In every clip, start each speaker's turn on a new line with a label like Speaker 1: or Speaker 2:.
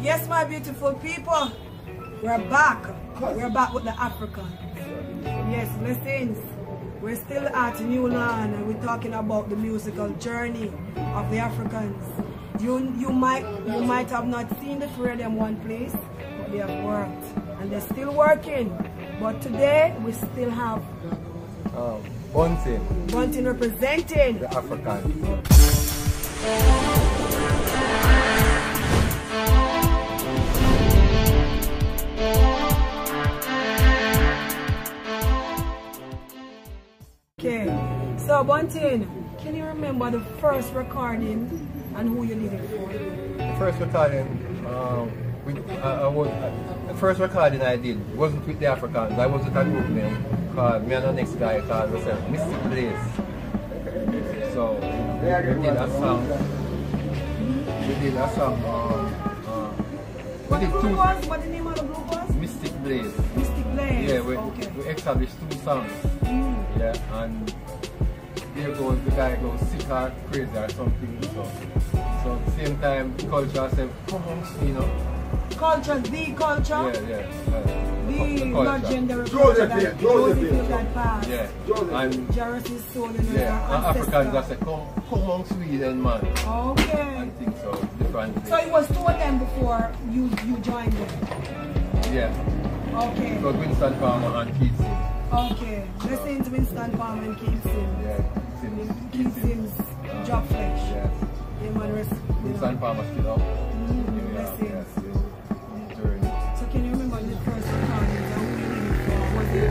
Speaker 1: Yes, my beautiful people. We're back. We're back with the African. Yes, blessings. We're still at New Land and we're talking about the musical journey of the Africans. You you might you might have not seen the three of them one place, but they have worked. And they're still working. But today we still have
Speaker 2: Um, Bunting,
Speaker 1: Bunting representing.
Speaker 2: the African.
Speaker 1: So Bunting, can you remember the first recording and who you did it for?
Speaker 2: The first recording, um, with, I, I was, the first recording I did wasn't with the Africans. I was with a group name called, me and the next guy called myself Mystic Blaze. So, we did a song. We did a song. Um, uh,
Speaker 1: What
Speaker 2: we
Speaker 1: the group was? What the name of the group was?
Speaker 2: Mystic Blaze.
Speaker 1: Mystic Blaze.
Speaker 2: Yeah, we,
Speaker 1: okay.
Speaker 2: we established two songs.
Speaker 1: Mm.
Speaker 2: Yeah, and there goes the guy goes sick or crazy or something. So, so at the same time, the culture said, come on, you know.
Speaker 1: Culture, the culture,
Speaker 2: Yeah, yeah. Uh,
Speaker 1: the
Speaker 2: the culture.
Speaker 1: legendary
Speaker 3: Joseph
Speaker 1: culture that
Speaker 3: here, Joseph here.
Speaker 1: Joseph that passed.
Speaker 2: Yeah,
Speaker 3: Joseph.
Speaker 2: and
Speaker 1: Jairus' soul in
Speaker 2: yeah, and
Speaker 1: ancestor.
Speaker 2: Africans just say, come, come on, Sweden, man.
Speaker 1: Okay.
Speaker 2: And things so different.
Speaker 1: So it was two of them before you you joined them.
Speaker 2: yeah,
Speaker 1: Okay.
Speaker 2: it was Winston Farmer and Keith Sims.
Speaker 1: Okay. Blessings Winston Palm and Keith
Speaker 2: Yeah, Sims.
Speaker 1: Keith Sims, Job Flesh.
Speaker 2: Yeah,
Speaker 1: Yeah, man, rest, you
Speaker 2: Winston
Speaker 1: know.
Speaker 2: Farmer still.
Speaker 1: Mm, blessings.
Speaker 2: yes, yes.
Speaker 1: So can you remember the first who you did it for? Was it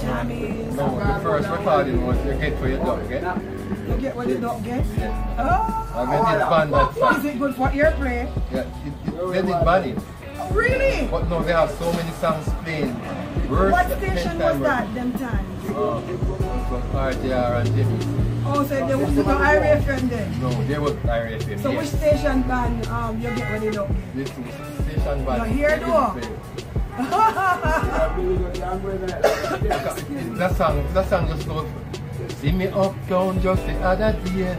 Speaker 1: Jammies?
Speaker 2: No, the first recording was you get for your dog, get?
Speaker 1: You get what the dog get?
Speaker 2: Yeah.
Speaker 1: Oh!
Speaker 2: And they did ban that
Speaker 1: Is
Speaker 2: song.
Speaker 1: it good for airplay?
Speaker 2: Yeah, it, it, they did ban it.
Speaker 1: Oh, really?
Speaker 2: But no, they have so many songs playing. Worse
Speaker 1: What station was that them times?
Speaker 2: Uh, it was RJR and Jimmy.
Speaker 1: Oh, so they was the IRIE FM then?
Speaker 2: No, they was RFM.
Speaker 1: So
Speaker 2: yes.
Speaker 1: which station band um, you get what they don't get?
Speaker 2: This station band.
Speaker 1: You hear though?
Speaker 2: that song, that song just goes. See me uptown just the other day.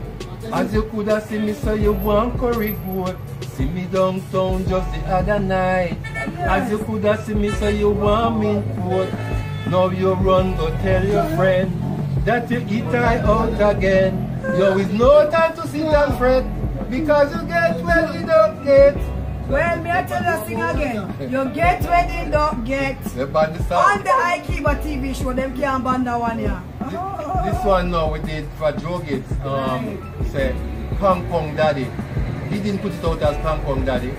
Speaker 2: As you could have seen me, so you want curry goat. See me downtown just the other night. As you could have seen me, so you want me coat. Now you run, go tell your friend that you eat I out again. Yo, it's no time to sit and fret because you get well, you don't get.
Speaker 1: well, me I tell you sing again. You get where they don't get.
Speaker 2: The band the
Speaker 1: On the Ikeyba TV show, them can't band that one yeah.
Speaker 2: This, this one now we did for Joe Gates. Um, say Kong Kong Daddy. He didn't put it out as Kong Daddy.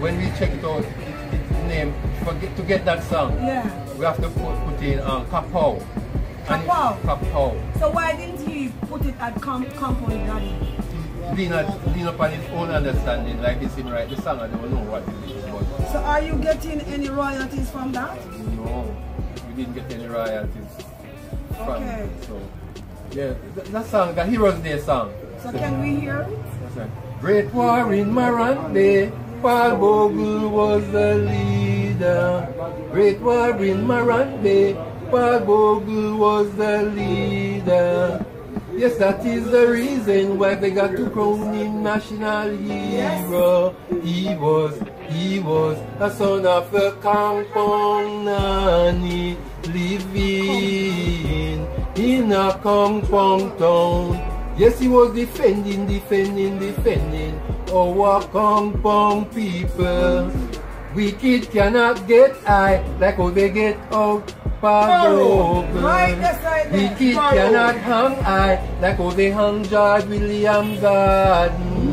Speaker 2: When we check it out, it, its name for get, to get that song.
Speaker 1: Yeah.
Speaker 2: We have to put, put in um, Kapow.
Speaker 1: Kapow?
Speaker 2: Kapow.
Speaker 1: So why didn't he put it at com Compound Daddy?
Speaker 2: Lean, at, lean upon his own understanding, like this in right the song. I don't know what it is, but
Speaker 1: So are you getting any royalties from that?
Speaker 2: no, we didn't get any royalties from
Speaker 1: Okay.
Speaker 2: it. So yeah, that, that song, the Heroes Day song.
Speaker 1: So can we hear it?
Speaker 2: That's right. Great War in Morant Paul Bogle was the leader. Great War in Morant Paul Bogle was the leader. Yes, that is the reason why they got to crown him national hero. He was, he was a son of the compound nanny, living in a compound town. Yes, he was defending, defending, defending oh, our compound people. Wicked cannot get high like how they get out
Speaker 1: Oh,
Speaker 2: Pablo.
Speaker 1: right, that's right there.
Speaker 2: Wicked cannot hang high like how they hung George William
Speaker 1: Gordon.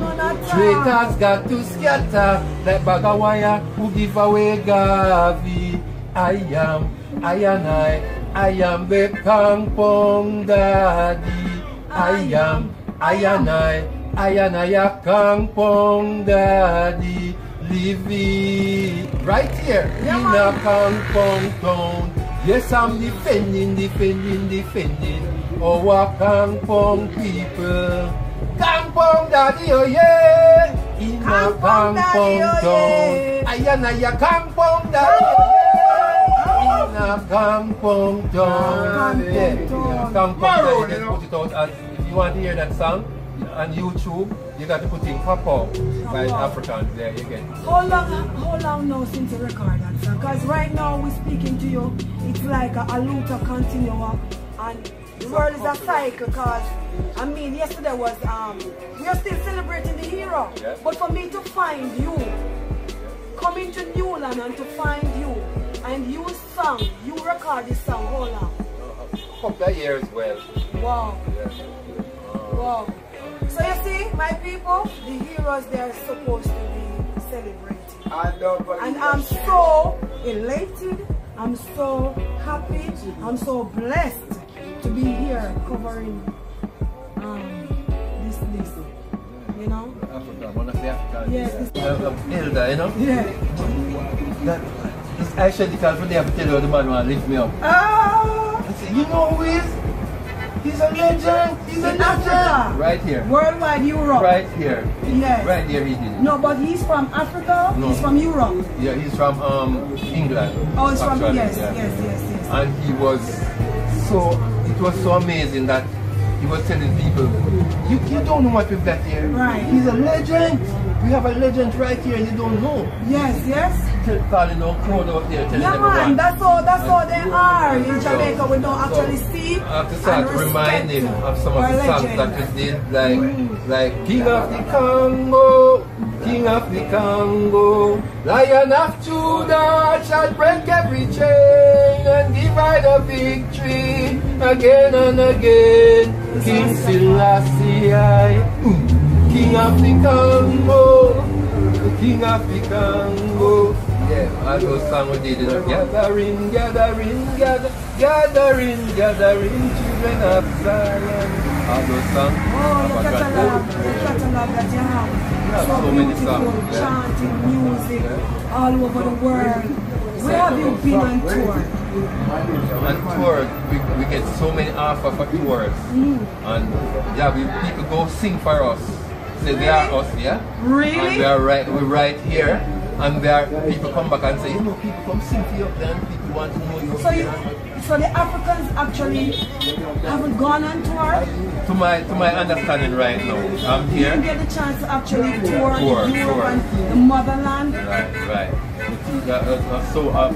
Speaker 2: Traitors got to scatter like bag of wire who give away Gavi. I am, I and I, I am the compound daddy. I am, I and I, I and I a compound daddy. Living right here
Speaker 1: Yeah,
Speaker 2: in a compound town. Yes, I'm defending, defending, defending our compound people. Compound daddy, oh yeah! In a
Speaker 1: daddy,
Speaker 2: compound
Speaker 1: oh
Speaker 2: town.
Speaker 1: yeah.
Speaker 2: I and I a compound daddy, oh yeah! In a compound town.
Speaker 1: Compound
Speaker 2: Yeah,
Speaker 1: town.
Speaker 2: yeah, compound daddy.
Speaker 3: you
Speaker 2: Just
Speaker 3: know.
Speaker 2: put it out as you want to hear that song on YouTube. you got to put in Papa by
Speaker 1: Papa.
Speaker 2: Africans. There you get.
Speaker 1: How long, how long now since you record that song? Because right now we're speaking to you, it's like a, a Luther continuum and the world is a cycle because I mean yesterday was um we are still celebrating the hero.
Speaker 2: Yeah.
Speaker 1: But for me to find you, coming to Newland and to find you and you song, you record this song, hold on.
Speaker 2: Couple of years well.
Speaker 1: Wow. Wow. So you see, my people, the heroes they're supposed to be celebrated.
Speaker 3: Don't
Speaker 1: And I'm so elated, I'm so happy, I'm so blessed to be here covering um, this list. You know?
Speaker 2: Africa, one of the Africans.
Speaker 1: Yes,
Speaker 2: Uh, uh, Elder, you know?
Speaker 1: Yeah.
Speaker 2: That, it's actually because when they have to tell you the man want to lift me up.
Speaker 1: Ah!
Speaker 2: I say, you know who is? He's a legend. He's a
Speaker 1: In
Speaker 2: legend. Right here.
Speaker 1: Worldwide Europe.
Speaker 2: Right here.
Speaker 1: Yes.
Speaker 2: Right here he did it.
Speaker 1: No, but he's from Africa,
Speaker 2: No.
Speaker 1: he's from Europe.
Speaker 2: Yeah, he's from um England.
Speaker 1: Oh, he's from,
Speaker 2: actually,
Speaker 1: yes,
Speaker 2: yeah.
Speaker 1: yes, yes, yes.
Speaker 2: And he was so, it was so amazing that he was telling people, you, you don't know what we've got here.
Speaker 1: Right.
Speaker 2: He's a legend. We have a legend right here and you don't know.
Speaker 1: Yes, yes.
Speaker 2: Tell, calling our crowd out there, telling
Speaker 1: Yeah,
Speaker 2: everyone.
Speaker 1: man, that's all that's all. they are in Jamaica. We don't
Speaker 2: So,
Speaker 1: actually see
Speaker 2: I have to start reminding of some of the songs
Speaker 1: legend.
Speaker 2: that we did, like
Speaker 1: Mm.
Speaker 2: like King of the Congo, King of the Congo, Lion of Judah shall break every chain and divide I the victory again and again. King Selassie, King of the Congo, King of the Congo. Yeah, all those songs we did, you know, gathering, gathering, gather, gathering, gathering, children of Zion. All oh, those songs.
Speaker 1: Oh, the
Speaker 2: About God.
Speaker 1: catalog, the catalog that you have.
Speaker 2: have
Speaker 1: so,
Speaker 2: so many
Speaker 1: beautiful,
Speaker 2: songs, yeah.
Speaker 1: chanting music
Speaker 2: Yeah.
Speaker 1: all over the world. Where have you been on tour?
Speaker 2: On tour, we, we get so many offers for tours.
Speaker 1: Mm.
Speaker 2: And yeah, we, people go sing for us. Say they are us, yeah? And
Speaker 1: Really?
Speaker 2: we are right, we're right here. And there are people come back and say, you know, people from sing for you up there and people want to know you.
Speaker 1: So, you, so the Africans actually haven't gone on tour?
Speaker 2: To my to my understanding right now, I'm here.
Speaker 1: You
Speaker 2: here.
Speaker 1: didn't get the chance to actually tour,
Speaker 2: Tour,
Speaker 1: Europe
Speaker 2: tour.
Speaker 1: and the motherland?
Speaker 2: Right, right. Uh, uh, so uh,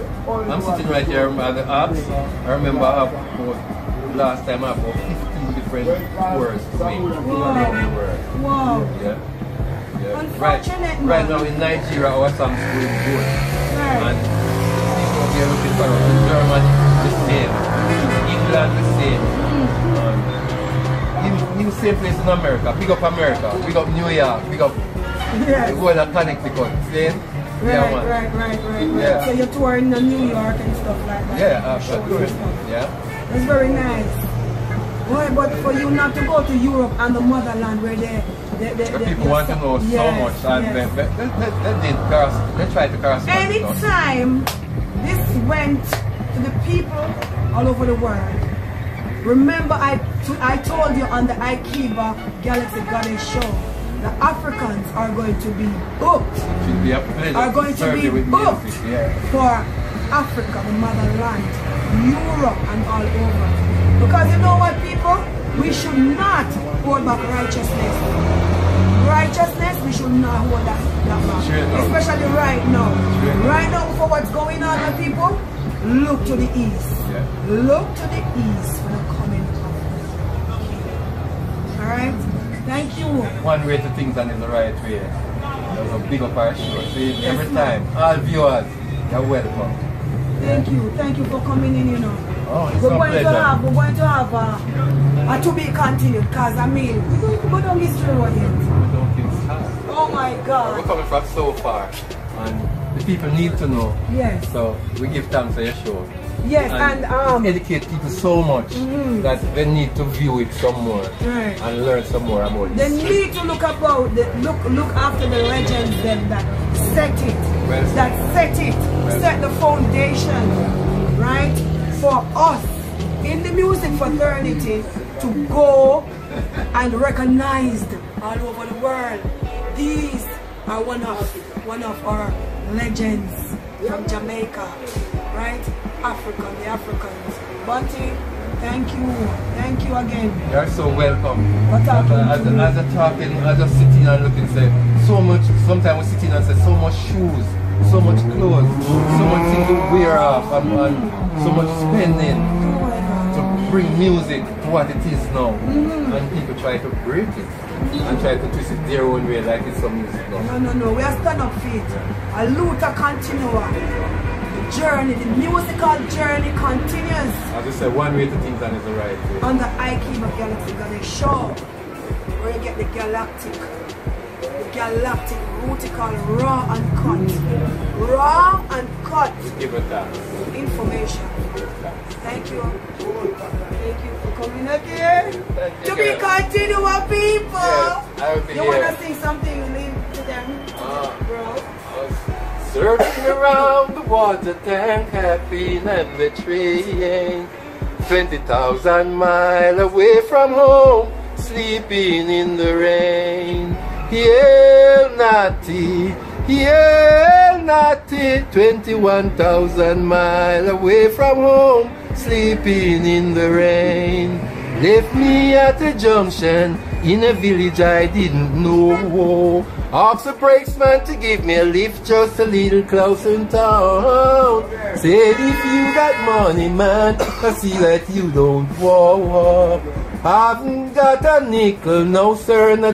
Speaker 2: I'm sitting right here at the apps. I remember I have about, last time I have about 15 different tours going around the world.
Speaker 1: Wow.
Speaker 2: Yeah. Yeah. Right, right now in Nigeria, our songs going good.
Speaker 1: Right.
Speaker 2: And people here looking for us. In Germany, the same. England, the same. Um, even, even same place in America. Big up America. Big up New York. Big up
Speaker 1: Yes.
Speaker 2: the whole of Connecticut. Same.
Speaker 1: Right,
Speaker 2: yeah, man.
Speaker 1: right, right, right, right.
Speaker 2: Yeah.
Speaker 1: So you're touring in New York and stuff like that.
Speaker 2: Yeah, uh, sure. Yeah.
Speaker 1: That's very nice. Boy, but for you not to go to Europe and the motherland where they, they, they,
Speaker 2: The
Speaker 1: they
Speaker 2: people want to know so much and
Speaker 1: yes.
Speaker 2: they, they, they, they, did cross, they tried to cross
Speaker 1: Anytime this went to the people all over the world, remember I, I told you on the Ikeyba Galaxy Goddess show, the Africans are going to be booked
Speaker 2: be a
Speaker 1: are going to be booked.
Speaker 2: Yeah.
Speaker 1: for Africa, the motherland, Europe, and all over. Because you know what, people? We should not hold back righteousness. Righteousness, we should not hold that, that back. Especially right now. Right now, for what's going on, people, look to the east. Look to the east for the coming of the King. Alright? Thank you.
Speaker 2: One way to things and in the right way. There's a big up our show. See,
Speaker 1: Yes,
Speaker 2: every time, all viewers, you're welcome.
Speaker 1: Thank you. Thank you for coming in, you know.
Speaker 2: Oh, it's
Speaker 1: we're going
Speaker 2: pleasure.
Speaker 1: to have we're going to have uh, a to be continued because I mean we're going to go down history road.
Speaker 2: We don't think it's hard.
Speaker 1: Oh my God.
Speaker 2: We're coming from so far and the people need to know.
Speaker 1: Yes.
Speaker 2: So we give thanks for your show.
Speaker 1: Yes, and, um
Speaker 2: educate people so much
Speaker 1: Mhm.
Speaker 2: that they need to view it some more
Speaker 1: Right.
Speaker 2: and learn some more about it.
Speaker 1: they
Speaker 2: it.
Speaker 1: need to look about the look look after the legends them that set it.
Speaker 2: Well
Speaker 1: that set it,
Speaker 2: Well
Speaker 1: set the foundation, right? For us in the music fraternity to go and recognized all over the world. These are one of one of our legends from Jamaica, right? Africa, the Africans. Bunty, Thank you. Thank you again.
Speaker 2: You're so welcome.
Speaker 1: What happened
Speaker 2: As, as, as a talking, I just sitting and looking, say, so much, sometimes we sitting and say, so much shoes, so much clothes, so much things to wear off, and, and so much spending to bring music to what it is now.
Speaker 1: Mm-hmm.
Speaker 2: And people try to break it and try to twist it their own way like it's some music now.
Speaker 1: No, no, no. We are stand up feet. A luta continua. The journey, the musical journey continues
Speaker 2: As I say, one way to think that is the right way.
Speaker 1: on the Ikeyba Galaxy Galaxy show. Where you get the galactic, galactic rutical raw and cut. Raw and cut
Speaker 2: Give it that.
Speaker 1: information.
Speaker 2: Give it that.
Speaker 1: Thank you. Thank you for coming again.
Speaker 2: Thank
Speaker 1: To be
Speaker 2: girl.
Speaker 1: continual people.
Speaker 2: Yes, I will be
Speaker 1: you wanna sing something you leave to them,
Speaker 2: Ah.
Speaker 1: bro?
Speaker 2: Searching around the water tank, happy and betraying. 20,000 miles away from home, sleeping in the rain. Naughty, yeah, naughty. 21,000 miles away from home, sleeping in the rain. Left me at a junction in a village I didn't know. Asked the brakesman to give me a lift just a little closer in town. Said if you got money, man, I see that you don't walk. Haven't got a nickel, no sir, not